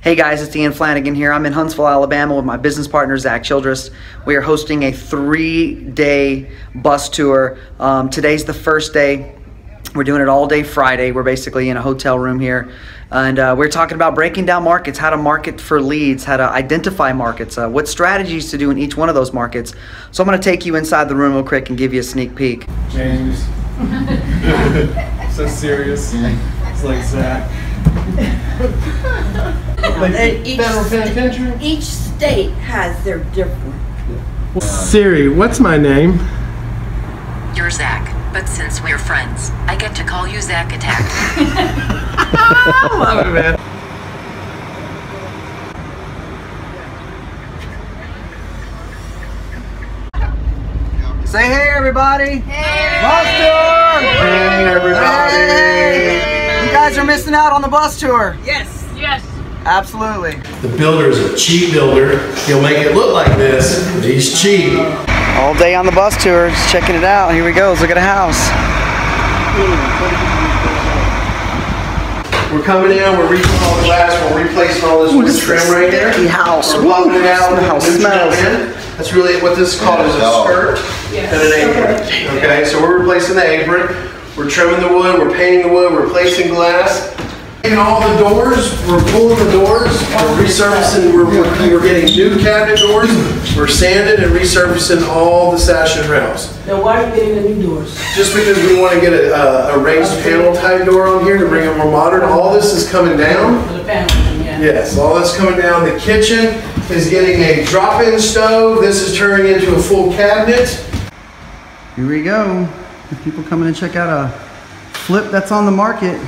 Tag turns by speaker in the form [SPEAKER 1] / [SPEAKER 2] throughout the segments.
[SPEAKER 1] Hey guys, it's Ian Flannigan here. I'm in Huntsville, Alabama with my business partner Zach Childress. We are hosting a three-day bus tour. Um, today's the first day. We're doing it all day Friday. We're basically in a hotel room here. And uh, we're talking about breaking down markets, how to market for leads, how to identify markets, uh, what strategies to do in each one of those markets. So I'm going to take you inside the room real quick and give you a sneak peek.
[SPEAKER 2] James. so serious. It's like Zach. Like
[SPEAKER 3] And each,
[SPEAKER 2] federal penitentiary.
[SPEAKER 3] each state has their different.
[SPEAKER 2] Siri, what's my name?
[SPEAKER 4] You're Zach, but since we're friends, I get to call you Zach Attack.
[SPEAKER 2] I love it, man.
[SPEAKER 1] Say hey, everybody! Hey! Bus tour!
[SPEAKER 2] Hey, everybody.
[SPEAKER 1] Hey! You guys are missing out on the bus tour.
[SPEAKER 3] Yes.
[SPEAKER 5] Yes.
[SPEAKER 1] Absolutely.
[SPEAKER 2] The builder is a cheap builder. He'll make it look like this, but he's cheap.
[SPEAKER 1] All day on the bus tour, just checking it out. Here we go. Let's look at a house.
[SPEAKER 2] We're coming in, we're reaching all the glass, we're replacing all this wood trim right here.
[SPEAKER 1] sticky house.
[SPEAKER 2] We're popping it out,
[SPEAKER 1] Ooh, how
[SPEAKER 2] with new
[SPEAKER 1] smells.
[SPEAKER 2] trim in. That's really what this is called, is a skirt and an apron. Okay, so we're replacing the apron, we're trimming the wood, we're painting the wood, we're replacing glass. And all the doors, we're pulling the doors, we're resurfacing, we're, we're we're getting new cabinet doors, we're sanding and resurfacing all the sash and rails.
[SPEAKER 5] Now, why are you getting the new doors?
[SPEAKER 2] Just because we want to get a, a- a raised panel type door on here to bring it more modern, all this is coming down.
[SPEAKER 5] For the family, yeah.
[SPEAKER 2] Yes, all this coming down. The kitchen is getting a drop-in stove. This is turning into a full cabinet.
[SPEAKER 1] Here we go. People come in and check out a flip that's on the market.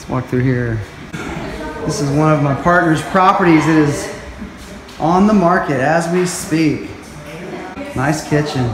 [SPEAKER 1] Let's walk through here. This is one of my partner's properties. It is on the market as we speak. Nice kitchen.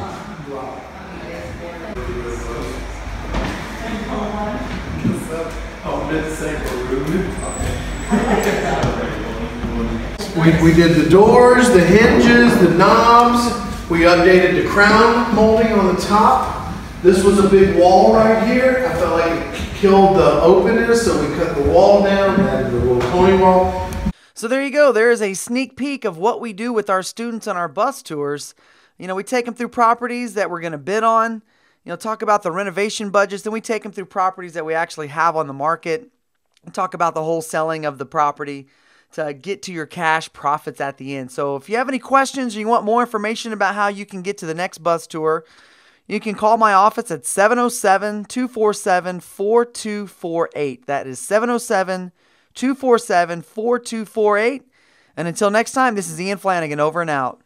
[SPEAKER 2] We, we did the doors, the hinges, the knobs. We updated the crown molding on the top. This was a big wall right here. I felt like it killed the openness, so we cut the wall down, and added the little pony wall.
[SPEAKER 1] So there you go. There is a sneak peek of what we do with our students on our bus tours. You know, we take them through properties that we're going to bid on, you know, talk about the renovation budgets, then we take them through properties that we actually have on the market, and talk about the whole selling of the property to get to your cash profits at the end. So if you have any questions or you want more information about how you can get to the next bus tour, you can call my office at 707 247 4248. That is 707 247 4248. And until next time, this is Ian Flannigan over and out.